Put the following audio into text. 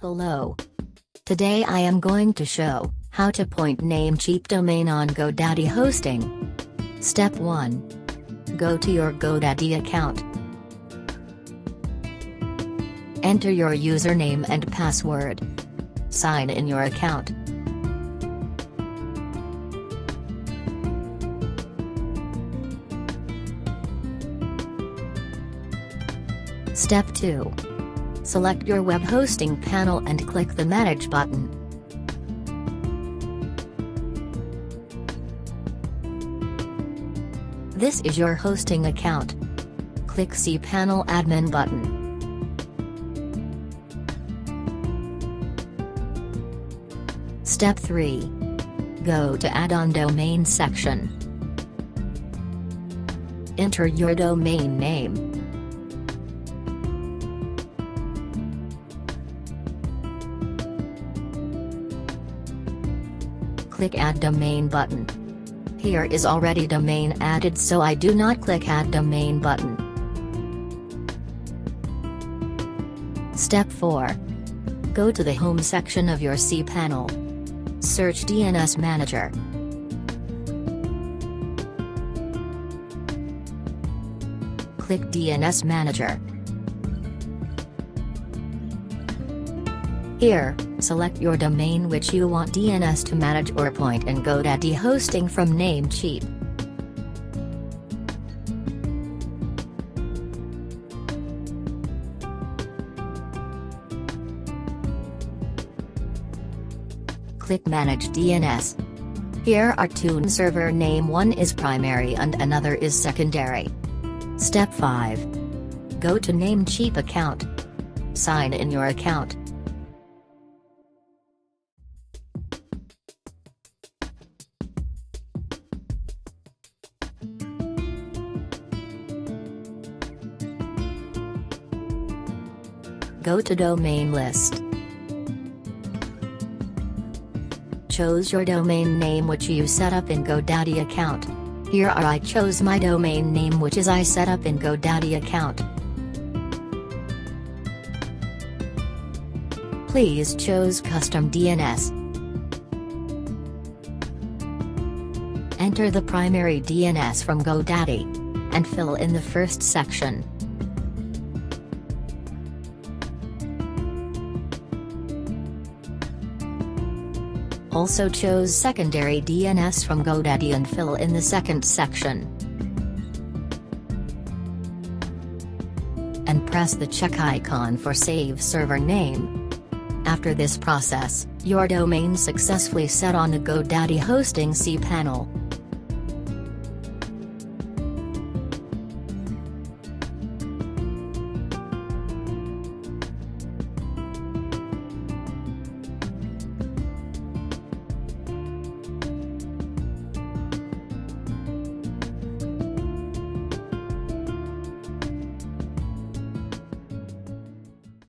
Hello. Today I am going to show how to point Namecheap domain on GoDaddy hosting. Step 1. Go to your GoDaddy account. Enter your username and password. Sign in your account. Step 2. Select your web hosting panel and click the Manage button. This is your hosting account. Click cPanel Admin button. Step 3. Go to Add-on Domain section. Enter your domain name. Click Add Domain button. Here is already domain added so I do not click Add Domain button. Step 4. Go to the Home section of your cPanel. Search DNS Manager. Click DNS Manager. Here, select your domain which you want DNS to manage or point and GoDaddy hosting from Namecheap. Click Manage DNS. Here are two server name one is primary and another is secondary. Step 5. Go to Namecheap account. Sign in your account. Go to Domain List. Choose your domain name which you set up in GoDaddy account. Here are I chose my domain name which is I set up in GoDaddy account. Please choose Custom DNS. Enter the primary DNS from GoDaddy. And fill in the first section. Also chose secondary DNS from GoDaddy and fill in the second section. And press the check icon for save server name. After this process, your domain successfully set on the GoDaddy hosting cPanel.